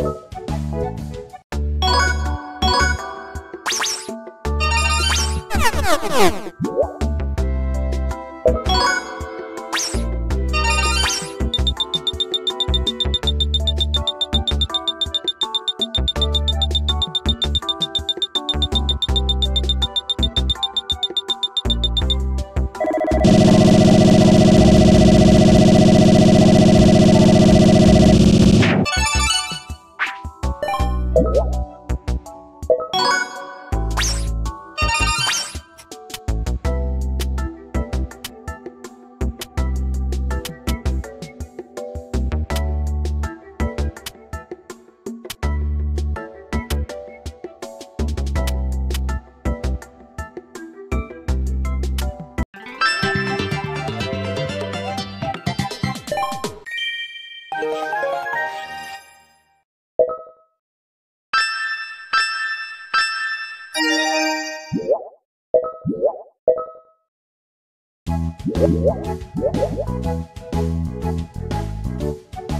Oh, Yeah.